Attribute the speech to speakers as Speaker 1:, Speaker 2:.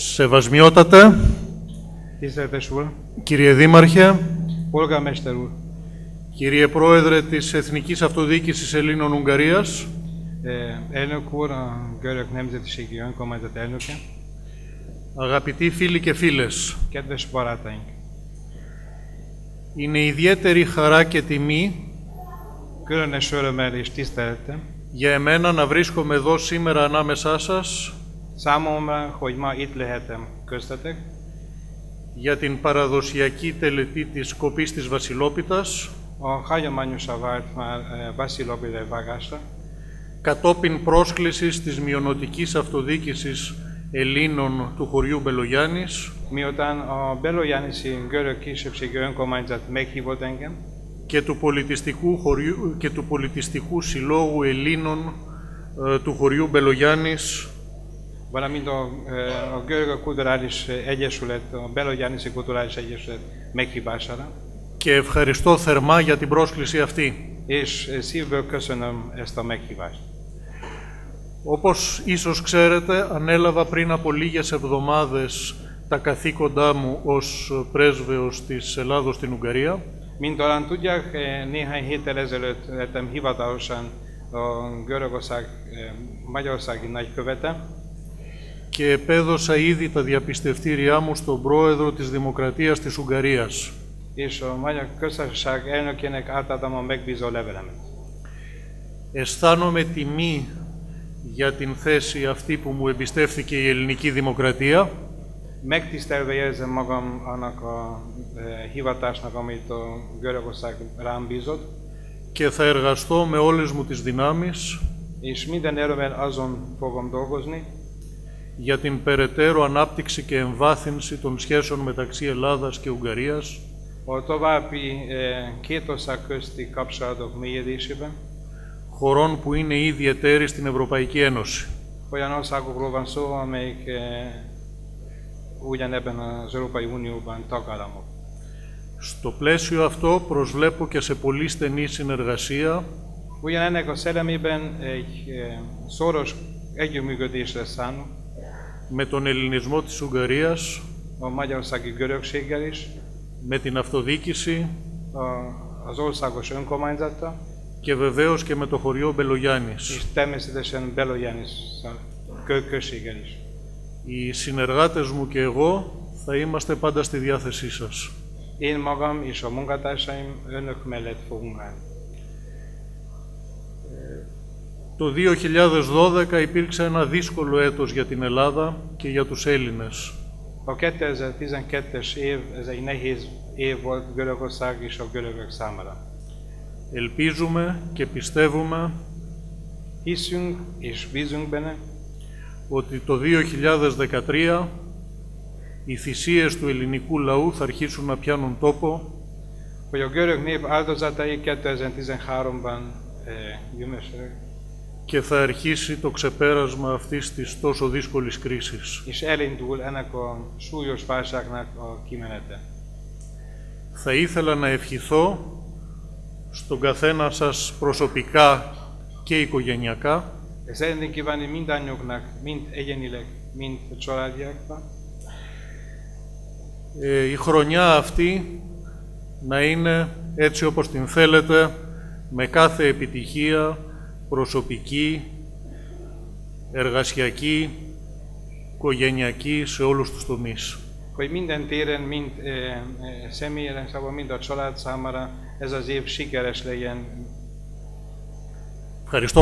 Speaker 1: Σεβασμιότατε,
Speaker 2: Tiszteletes úr,
Speaker 1: κύριε Δήμαρχε,
Speaker 2: polgármester úr,
Speaker 1: κύριε Πρόεδρε της Εθνικής Αυτοδιοίκησης Ελλήνων Ουγγαρίας,
Speaker 2: eh, elnök úr, a görög nemzetiségi önkormányzat elnöke,
Speaker 1: αγαπητοί φίλοι και φίλες,
Speaker 2: kedves barátaink!
Speaker 1: είναι ιδιαίτερη χαρά και τιμή
Speaker 2: Különös örömmel és tisztelettel
Speaker 1: για εμένα να βρίσκομαι εδώ σήμερα ανάμεσά σας
Speaker 2: számomra, hogy ma itt lehetem köztetek,
Speaker 1: για την παραδοσιακή τελετή της κοπής της Βασιλόπιτας
Speaker 2: a hagyományosá vált már eh, Vasilobile vágásra,
Speaker 1: κατόπιν πρόσκλησης της μειονοτικής αυτοδιοίκησης Ελλήνων του χωριού Μπελογιάννης
Speaker 2: miután a Belojániszi görög kisebbségi önkormányzat meghívott engem,
Speaker 1: και του πολιτιστικού, χωριού, και του πολιτιστικού συλλόγου Ελλήνων ε, του χωριού Μπελογιάννης και ευχαριστώ θερμά για την πρόσκληση αυτή,
Speaker 2: εσύ βγήκας.
Speaker 1: Όπως ίσως ξέρετε, ανέλαβα πριν από λίγες εβδομάδες τα καθήκοντά μου ως πρέσβεως της Ελλάδος στην Ουγγαρία.
Speaker 2: Μην
Speaker 1: και επέδωσα ήδη τα διαπιστευτήριά μου στον πρόεδρο της Δημοκρατίας της Ουγγαρίας.
Speaker 2: és a Magyar Köztársaság elnökének átadtam a megbízó levelemet.
Speaker 1: Αισθάνομαι τιμή για την θέση αυτή που μου εμπιστεύθηκε η ελληνική δημοκρατία
Speaker 2: Megtisztelve érzem magam annak a eh, hivatásnak, amit a Görögország rám bízott,
Speaker 1: και θα εργαστώ με όλες μου τις δυνάμεις
Speaker 2: és minden erővel azon fogom dolgozni,
Speaker 1: για την περαιτέρω ανάπτυξη και εμβάθυνση των σχέσεων μεταξύ Ελλάδας και Ουγγαρίας.
Speaker 2: Ακούστη κάψα το
Speaker 1: Χωρών που είναι ήδη εταίροι στην Ευρωπαϊκή Ένωση. Στο πλαίσιο αυτό προσβλέπω και σε πολύ στενή συνεργασία με τον ελληνισμό της Ουγγαρίας, με την
Speaker 2: αυτοδίκηση
Speaker 1: και βεβαίως και με το χωριό Μπελογιάννης. Οι συνεργάτες μου και εγώ θα είμαστε πάντα στη διάθεσή σας. Το 2012 υπήρξε ένα δύσκολο έτος για την Ελλάδα και για τους Έλληνες.
Speaker 2: A 2012-es év, ez egy nehéz év volt Görögország és a görögök számára.
Speaker 1: Ελπίζουμε και πιστεύουμε
Speaker 2: Hiszünk és bízunk benne,
Speaker 1: ότι το 2013 οι θυσίες του ελληνικού λαού θα αρχίσουν να πιάνουν τόπο
Speaker 2: hogy a görög nép áldozatai 2013-ban eh, gyümölcsölök,
Speaker 1: και θα αρχίσει το ξεπέρασμα αυτής της τόσο δύσκολης κρίσης.
Speaker 2: és elindul ennek a súlyos válságnak a kimenete.
Speaker 1: Θα ήθελα να ευχηθώ στον καθένα σας προσωπικά και οικογενειακά
Speaker 2: De szeretnénk kívánni mindannyiuknak, mind egyenileg, mind a családjáknak,
Speaker 1: ε, η χρονιά αυτή να είναι έτσι όπως την θέλετε, με κάθε επιτυχία προσωπική, εργασιακή, οικογενειακή σε όλους τους τομείς.
Speaker 2: hogy minden téren, mind e, e, személyre, szóval mind a család számára ez az év sikeres legyen
Speaker 1: Ευχαριστώ.